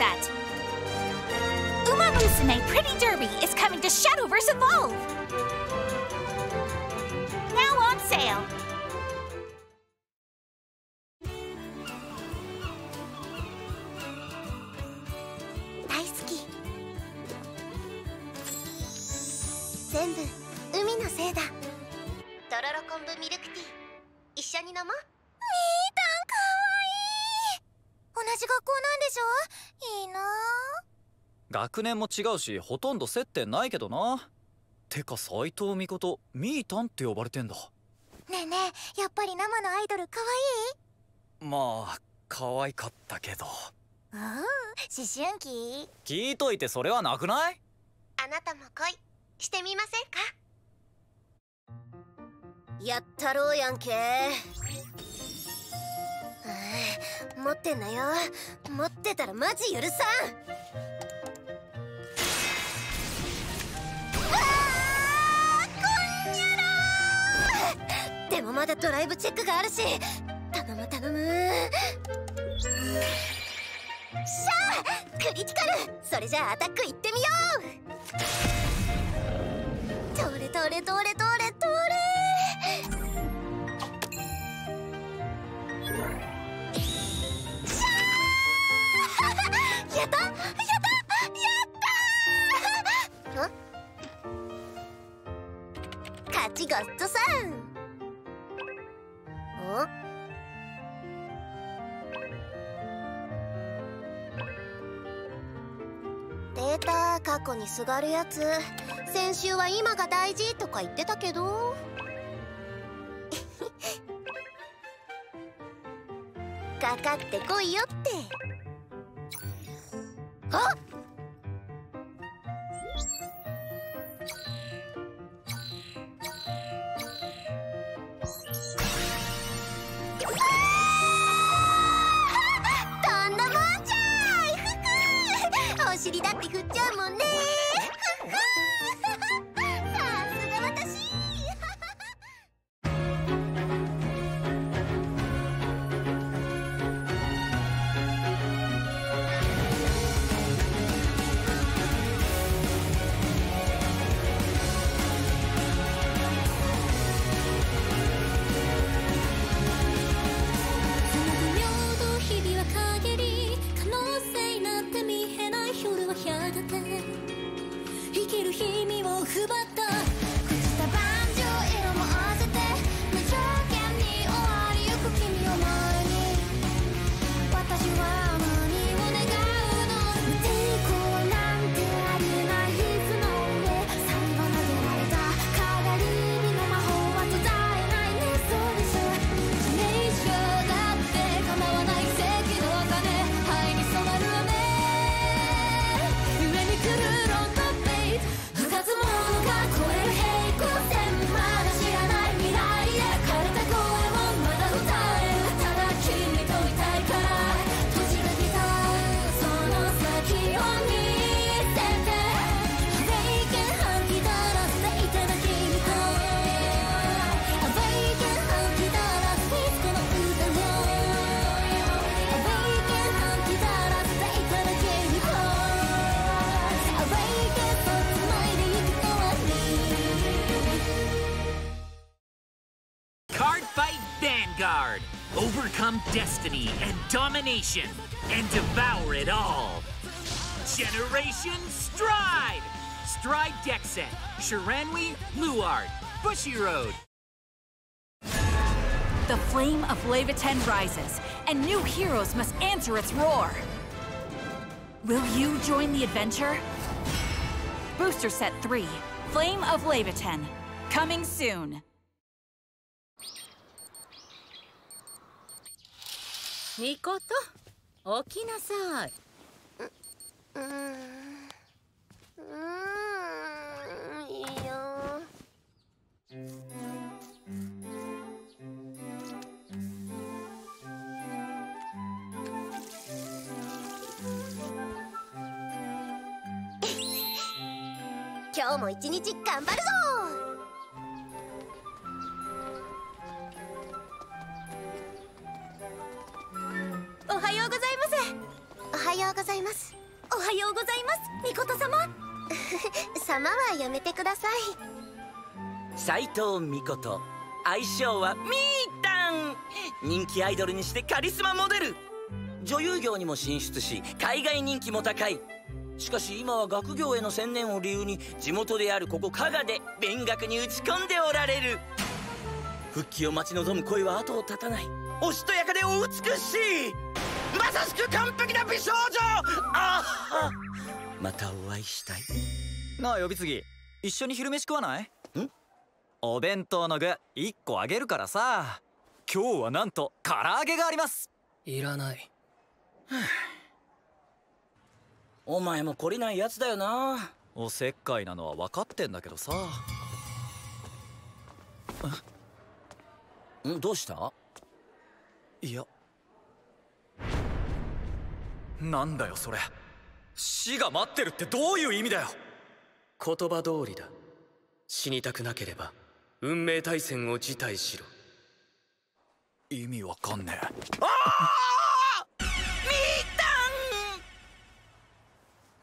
set. Uma Musume Pretty Derby is coming to Shadowverse Evolve! Now on sale! 学年も違うしほとんど接点ないけどな。てか斎藤美琴みーたんって呼ばれてんだ。ねえねえやっぱり生のアイドルかわいい？まあ可愛かったけど。うん思春期？聞いといてそれはなくない？あなたも恋してみませんか？やったろうやんけ。持ってんなよ。持ってたらマジ許さんゃろでもまだドライブチェックがあるし頼む頼む。しゃあクリティカルそれじゃあアタックいってみよう。通れ通れ通れ通れ通れしゃー。やったやったやった。勝ちゴッドさん。データ過去にすがるやつ先週は今が大事とか言ってたけど。かかってこいよって。あっ！Domination and devour it all! Generation Stride! Stride deck set, Shiranui, Luard, Bushy Road. The flame of Levitan rises, and new heroes must answer its roar. Will you join the adventure? Booster Set 3 Flame of Levitan. Coming soon. みこと起きなさい。うーんうんいいよ。今日も一日頑張るぞ。ようございますおはよようございます。おはようございますミコト様様はやめてください。斎藤美琴愛称はミータン人気アイドルにしてカリスマモデル。女優業にも進出し海外人気も高い。しかし今は学業への専念を理由に地元であるここ加賀で勉学に打ち込んでおられる。復帰を待ち望む声は後を絶たない。おしとやかでお美しいまさしく完璧な美少女。ああまたお会いしたい。なあ呼び継ぎ。一緒に昼飯食わない？ん？お弁当の具1個あげるからさ。今日はなんと唐揚げがあります。いらない。お前も懲りないやつだよな。おせっかいなのは分かってんだけどさ。ん？どうした？いやなんだよそれ。死が待ってるってどういう意味だよ。言葉通りだ。死にたくなければ運命対戦を辞退しろ。意味わかんねえ。ああミータ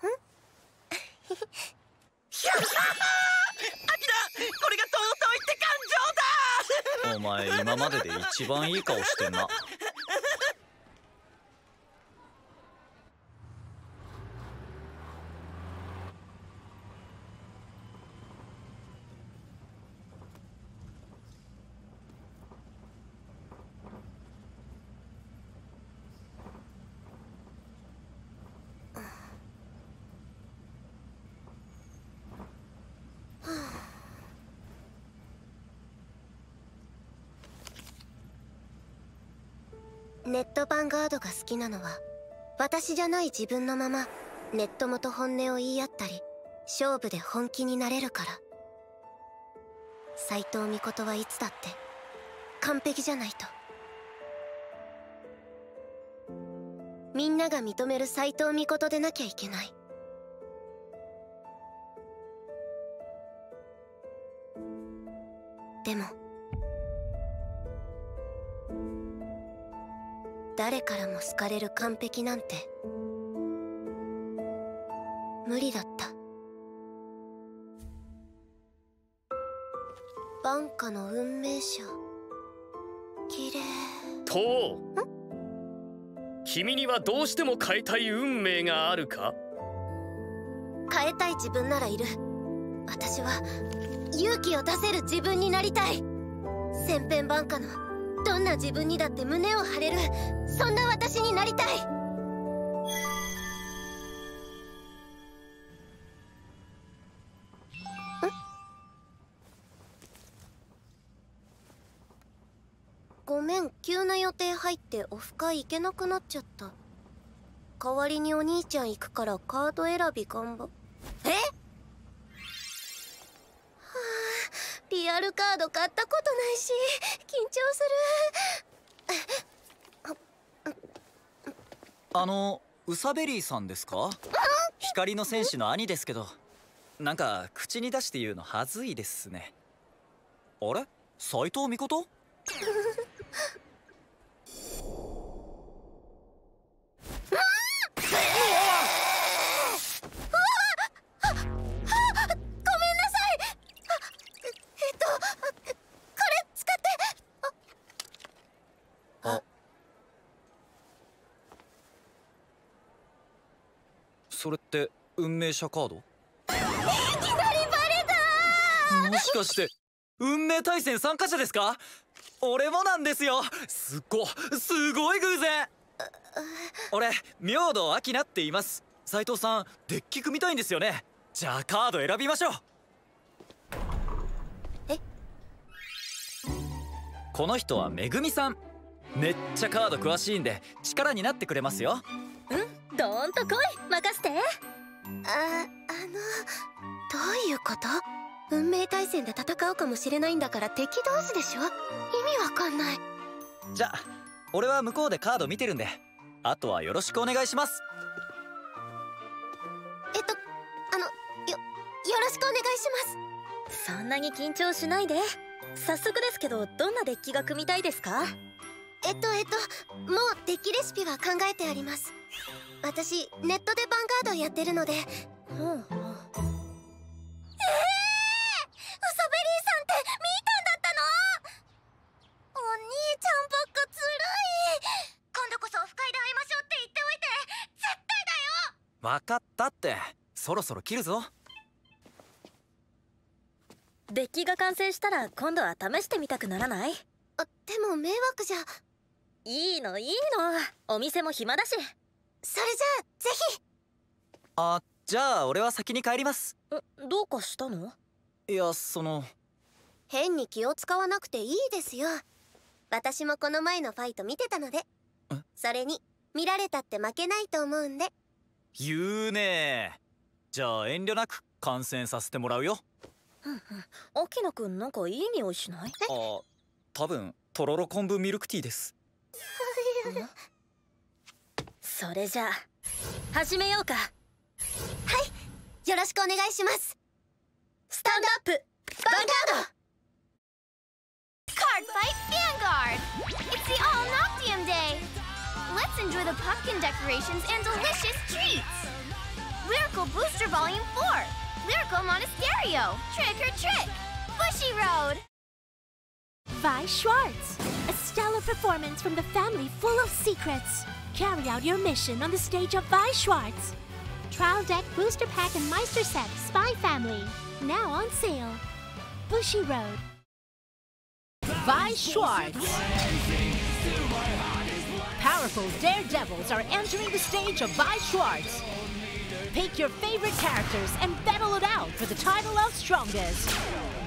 ンん！ひゃははアキラこれが尊いって感情だ！お前今までで一番いい顔してんなネットヴァンガードが好きなのは私じゃない自分のままネット元本音を言い合ったり勝負で本気になれるから。斎藤美琴はいつだって完璧じゃないと。みんなが認める斎藤美琴でなきゃいけない。でも誰からも好かれる完璧なんて。無理だった。晩夏の運命者。綺麗。と君にはどうしても変えたい運命があるか？変えたい自分ならいる。私は勇気を出せる自分になりたい。千変万化のどんな自分にだって胸を張れる。そんな私になりたい。ごめん。急な予定入ってオフ会行けなくなっちゃった。代わりにお兄ちゃん行くからカード選び頑張。え？はリアルカード買ったことないし緊張する。あのウサベリーさんですか？光の戦士の兄ですけどなんか口に出して言うのはずいですね。あれ？斎藤美琴？って運命者カード？いきなりバレもしかして運命対戦参加者ですか？俺もなんですよ。すっごすごい偶然。俺明道明菜って言います。斉藤さんデッキ組みたいんですよね。じゃあカード選びましょう。え？この人はめぐみさん。めっちゃカード詳しいんで力になってくれますよどーんと来い任せて。ああのどういうこと？運命対戦で戦うかもしれないんだから敵同士でしょ？意味わかんない。じゃあ俺は向こうでカード見てるんで。あとはよろしくお願いします。えっとあのよよろしくお願いします。そんなに緊張しないで。早速ですけどどんなデッキが組みたいですか？えっとえっともうデッキレシピは考えてあります。私ネットでヴァンガードやってるので。うんうん。ええー、ウソベリーさんってミータンだったの？お兄ちゃんばっかずるい。今度こそオフ会で会いましょうって言っておいて。絶対だよ。分かったって。そろそろ切るぞ。デッキが完成したら今度は試してみたくならない？あでも迷惑じゃいいのいいの。お店も暇だし。それじゃあぜひ。あじゃあ俺は先に帰ります。どうかしたの？いやその。変に気を使わなくていいですよ。私もこの前のファイト見てたので。それに見られたって負けないと思うんで。言うね。じゃあ遠慮なく観戦させてもらうよ。秋野くん。なんかいい匂いしない？あ多分とろろ昆布ミルクティーですそれじゃあ始めようかはいよろしくお願いしますスタンドアップヴァンガード Card Fight Vanguard! It's the All Noctium Day! Let's enjoy the pumpkin decorations and delicious treats! Lyrical Booster Volume 4! Lyrical Monasterio! Trick or Trick! Bushy Road! Vi Schwartz, a stellar performance from the family full of secrets. Carry out your mission on the stage of Vi Schwartz. Trial Deck Booster Pack and Meister Set Spy Family, now on sale. Bushy Road. Vi Schwartz. Powerful daredevils are entering the stage of Vi Schwartz. Pick your favorite characters and battle it out for the title of Strongest.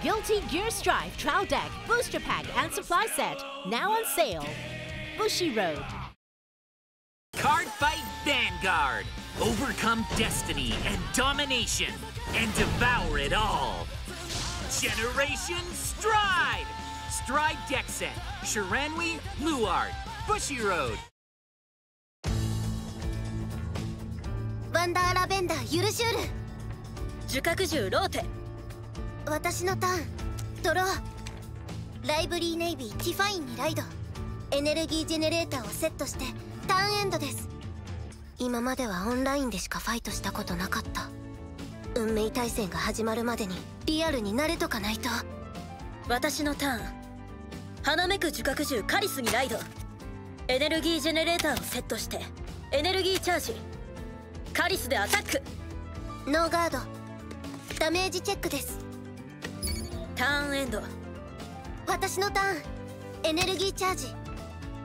Guilty Gear Strive Trial Deck, Booster Pack, and Supply Set, now on sale. Bushy Road. Card Fight Vanguard. Overcome destiny and domination and devour it all. Generation Stride. Stride deck set. Shiranui, Luard, Bushy Road. ワンダーラベンダーユルシュール。樹角獣ローテ私のターン。ドロー。ライブリーネイビーティファインにライド。エネルギージェネレーターをセットしてターンエンドです。今まではオンラインでしかファイトしたことなかった。運命対戦が始まるまでにリアルに慣れとかないと。私のターン。花めく樹角獣カリスにライド。エネルギージェネレーターをセットして。エネルギーチャージカリスでアタック。ノーガード。ダメージチェックです。ターンエンド。私のターン。エネルギーチャージ。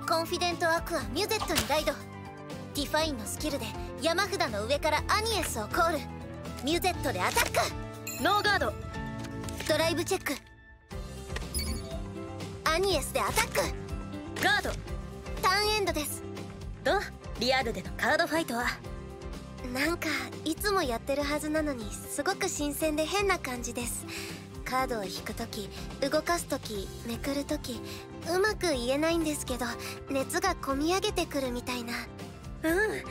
コンフィデントアクアミュゼットにライド。ディファインのスキルで山札の上からアニエスをコール。ミュゼットでアタック。ノーガード。ドライブチェック。アニエスでアタック。ガード。ターンエンドです。どう？リアルでのカードファイトは？なんかいつもやってるはずなのにすごく新鮮で変な感じです。カードを引く時動かす時めくる時うまく言えないんですけど熱がこみ上げてくるみたいな。うん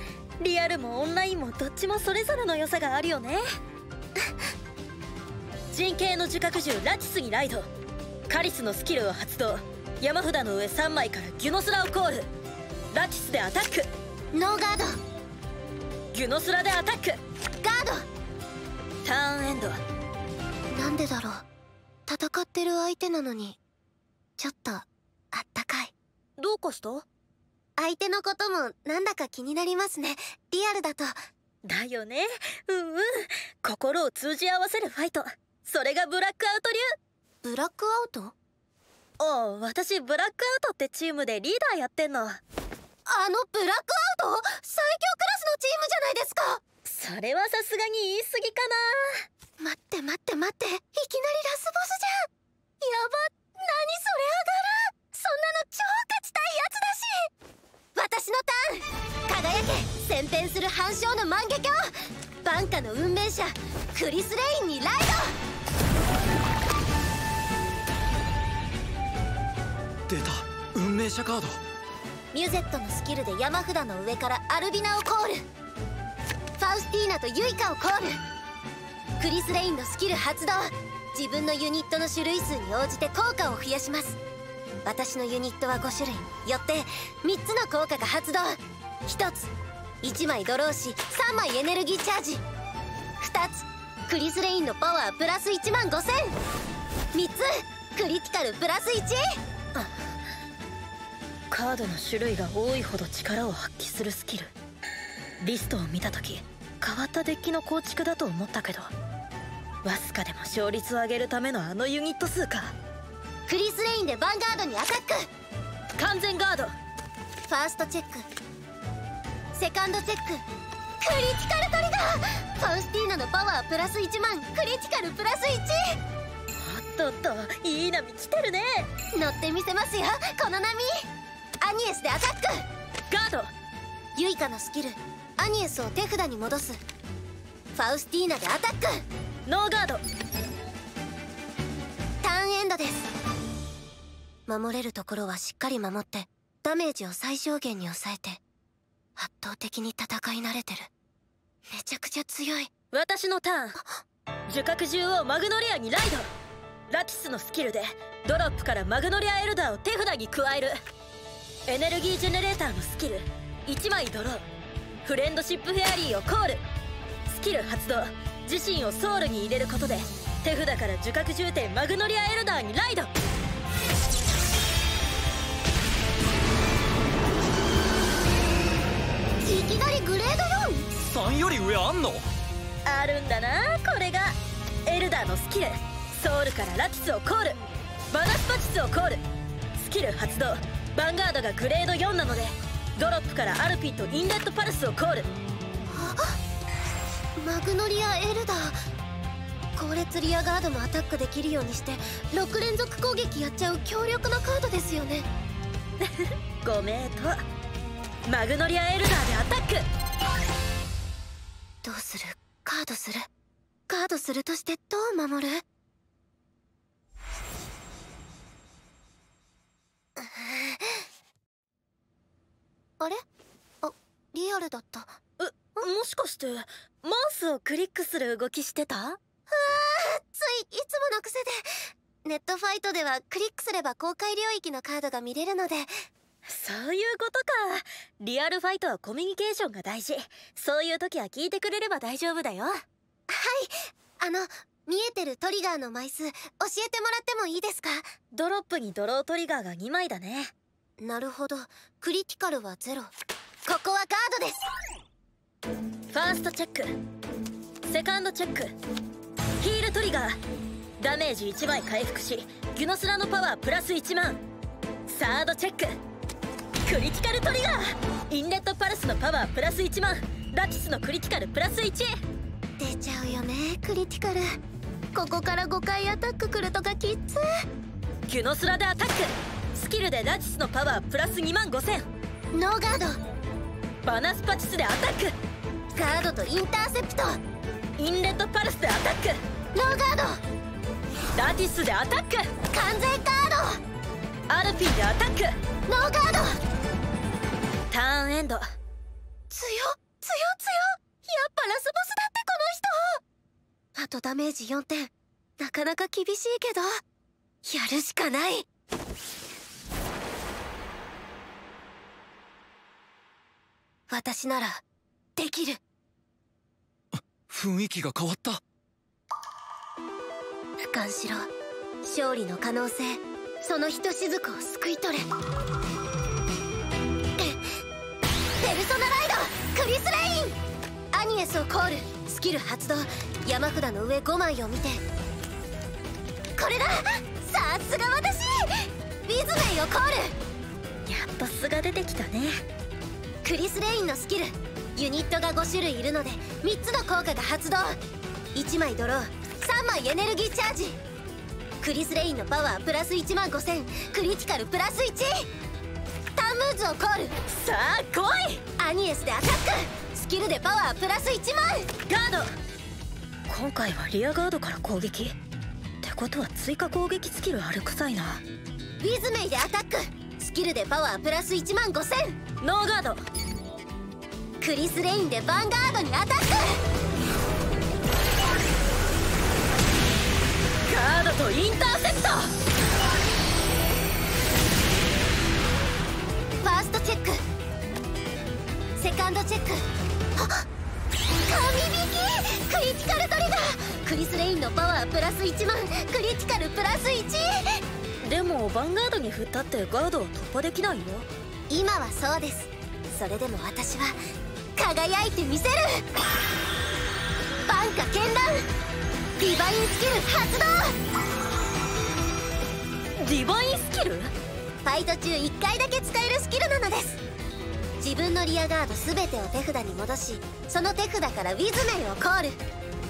リアルもオンラインもどっちもそれぞれの良さがあるよね。人形の樹角獣ラティスにライド。カリスのスキルを発動。山札の上3枚からギュノスラをコール。ラティスでアタック。ノーガードギュノスラでアタック。ガード。ターンエンド。なんでだろう。戦ってる相手なのに。ちょっとあったかい。どうかした？相手のこともなんだか気になりますね。リアルだと。だよね。うんうん。心を通じ合わせるファイト。それがブラックアウト流。ブラックアウト？ああ私ブラックアウトってチームでリーダーやってんの。あのブラックアウト？最強クラチームじゃないですか。それはさすがに言い過ぎかな。待って待って待って。いきなりラスボスじゃん。やば何それ上がる。そんなの超勝ちたいやつだし。私のターン。輝け。旋変する反射の万華鏡。バンカの運命者。クリス・レインにライ出た。運命者カードドミュゼットのスキルで山札の上からアルビナをコール。ファウスティーナとユイカをコール。クリス・レインのスキル発動。自分のユニットの種類数に応じて効果を増やします。私のユニットは5種類。よって3つの効果が発動。1つ1枚ドローし3枚エネルギーチャージ。2つクリス・レインのパワープラス1万5000 3つクリティカルプラス1カードの種類が多いほど力を発揮するスキル。リストを見た時変わったデッキの構築だと思ったけどわずかでも勝率を上げるためのあのユニット数か。クリス・レインでヴァンガードにアタック。完全ガード。ファーストチェック。セカンドチェック。クリティカルトリガー。ファウスティーナのパワープラス1万。クリティカルプラス1おっとっといい波来てるね。乗ってみせますよこの波アニエスでアタック。ガード。ユイカのスキル。アニエスを手札に戻す。ファウスティーナでアタック。ノーガード。ターンエンドです。守れるところはしっかり守ってダメージを最小限に抑えて圧倒的に戦い慣れてる。めちゃくちゃ強い。私のターン。樹角獣王マグノリアにライド。ラティスのスキルでドロップからマグノリアエルダーを手札に加える。エネルギージェネレーターのスキル。1枚ドロー。フレンドシップフェアリーをコール。スキル発動。自身をソウルに入れることで手札から樹角重点マグノリアエルダーにライド。いきなりグレード 4?3 より上あんの？あるんだなこれが。エルダーのスキル。ソウルからラティスをコール。バナスパチスをコール。スキル発動ヴァンガードがグレード4なのでドロップからアルピットインレットパルスをコール。マグノリアエルダー。後列リアガードもアタックできるようにして6連続攻撃やっちゃう強力なカードですよね。ご名答マグノリアエルダーでアタック。どうする？カードする？カードするとしてどう守る？あれ？あリアルだった。えもしかしてマウスをクリックする動きしてた？ああついいつもの癖で。ネットファイトではクリックすれば公開領域のカードが見れるので。そういうことか。リアルファイトはコミュニケーションが大事。そういう時は聞いてくれれば大丈夫だよ。はい。あの見えてるトリガーの枚数教えてもらってもいいですか？ドロップにドロートリガーが2枚だねなるほど。クリティカルはゼロ。ここはガードです。ファーストチェック。セカンドチェック。ヒールトリガー。ダメージ1枚回復しギュノスラのパワープラス1万。サードチェック。クリティカルトリガー。インレットパルスのパワープラス1万。ラティスのクリティカルプラス1出ちゃうよねクリティカル。ここから5回アタックくるとかきつギュノスラでアタック。キルでラティスのパワープラス2万5000ノーガード。バナスパチスでアタック。ガードとインターセプト。インレットパルスでアタック。ノーガード。ラティスでアタック。完全ガード。アルピーでアタック。ノーガード。ターンエンド。強強強やっぱラスボスだってこの人。あとダメージ4点。なかなか厳しいけど。やるしかない私ならできる。雰囲気が変わった。俯瞰しろ。勝利の可能性。そのひとしずくを救い取れ。ペルソナライドクリス・レイン！アニエスをコール。スキル発動。山札の上5枚を見て。これだ！さすが私！ウィズメイをコール。やっと素が出てきたねクリス・レインのスキル。ユニットが5種類いるので3つの効果が発動。1枚ドロー3枚エネルギーチャージ。クリス・レインのパワープラス1万5000クリティカルプラス1タンムーズをコール。さあ来い！アニエスでアタック。スキルでパワープラス1万。ガード。今回はリアガードから攻撃。ってことは追加攻撃スキルあるくさいな。ウィズメイでアタック。キルでパワープラス1万5000ノーガード。クリス・レインでヴァンガードにアタック。ガードとインターセプト。ファーストチェック。セカンドチェック。あ神引き！クリティカルトリガー。クリス・レインのパワープラス1万。クリティカルプラス1でもヴァンガードに振ったってガードは突破できないよ。今はそうです。それでも私は輝いてみせる。バンカ絢爛。ディバインスキル発動。ディバインスキル？ファイト中1回だけ使えるスキルなのです。自分のリアガード全てを手札に戻しその手札からウィズメイをコール。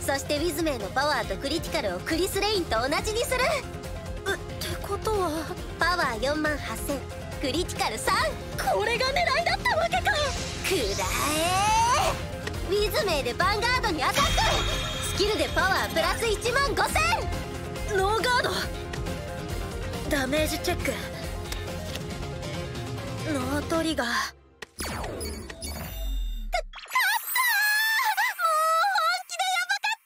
そしてウィズメイのパワーとクリティカルをクリス・レインと同じにすることはパワー4万8000クリティカル3これが狙いだったわけか。くらえウィズメイでヴァンガードにアタック。スキルでパワープラス1万5000ノーガード。ダメージチェック。ノートリガーか勝ったもう本気でやばかっ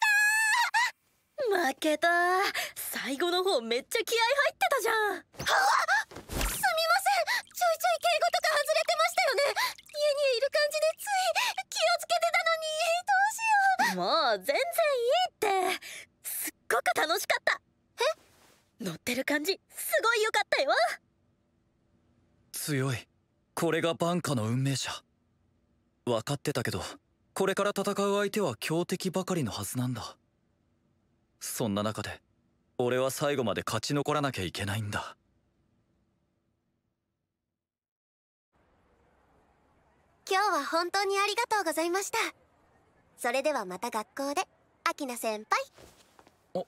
た負けた最後の方めっちゃ気合入ってたじゃん。はっすみません。ちょいちょい敬語とか外れてましたよね。家にいる感じでつい気をつけてたのに。どうしよう。もう全然いいって。すっごく楽しかった。え？乗ってる感じすごい良かったよ。強い。これがバンカの運命者。分かってたけどこれから戦う相手は強敵ばかりのはずなんだ。そんな中で俺は最後まで勝ち残らなきゃいけないんだ。今日は本当にありがとうございました。それではまた学校でアキナ先輩。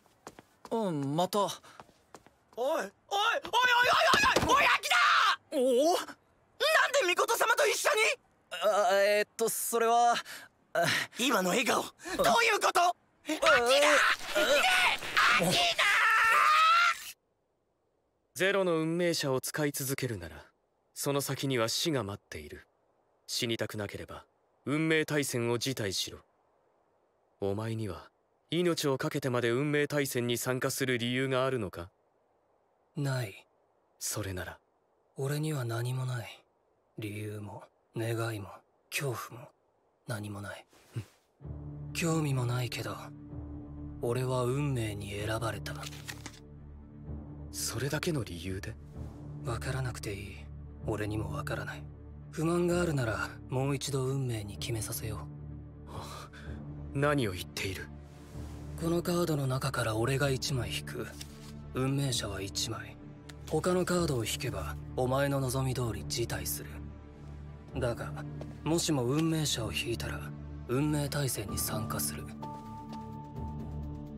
うんまた。おいおいおいおいおいおいおいアキナ！お？おなんでミコト様と一緒に？あえー、っとそれは。今の笑顔どういうこと？アキナ！アキナゼロの運命者を使い続けるならその先には死が待っている。死にたくなければ運命対戦を辞退しろ。お前には命を懸けてまで運命対戦に参加する理由があるのか？ない。それなら。俺には何もない。理由も願いも恐怖も何もない。興味もないけど俺は運命に選ばれたそれだけの理由で？わからなくていい。俺にもわからない。不満があるならもう一度運命に決めさせよう。何を言っている？このカードの中から俺が1枚引く。運命者は1枚。他のカードを引けばお前の望み通り辞退する。だがもしも運命者を引いたら運命対戦に参加する。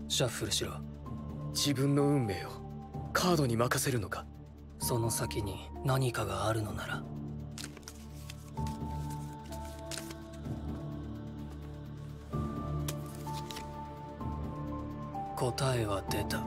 シャッフルしろ。自分の運命をカードに任せるのか？その先に何かがあるのなら。答えは出た。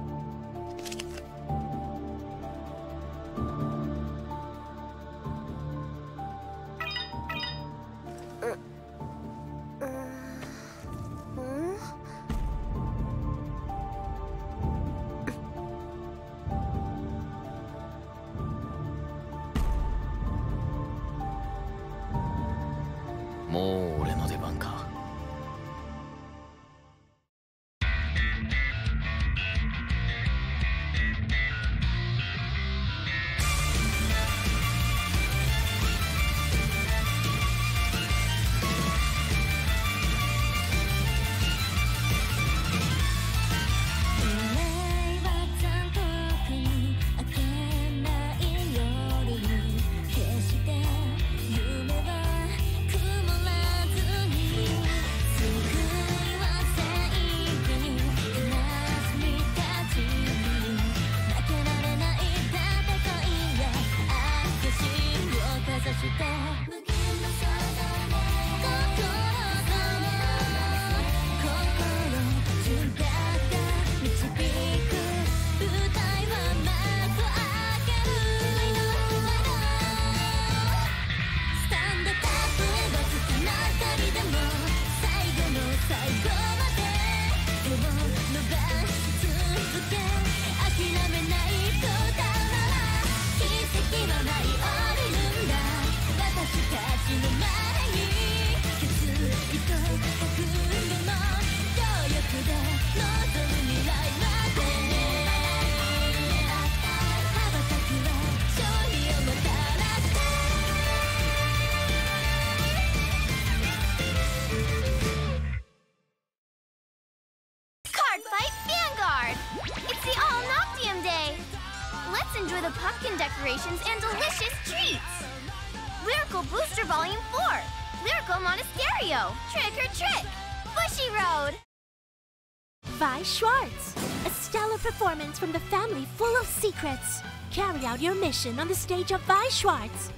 Performance from the family full of secrets. Carry out your mission on the stage of Vi Schwartz.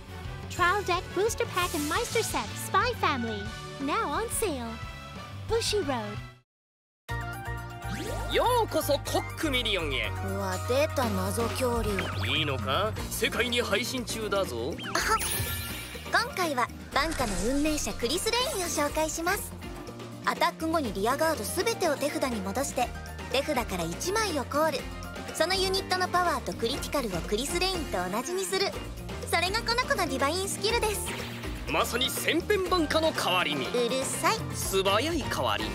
Trial Deck Booster Pack and Meister Set Spy Family, now on sale. Bushy Road. ようこそコックミリオンへうわ出た謎恐竜いいのか世界に配信中だぞ今回はバンカの運命者クリス・レインを紹介しますアタック後にリアガード全てを手札に戻して手札から1枚をコールそのユニットのパワーとクリティカルをクリス・レインと同じにする。それがこの子のディバインスキルです。まさに千変万化の代わりにうるさい。素早い代わりに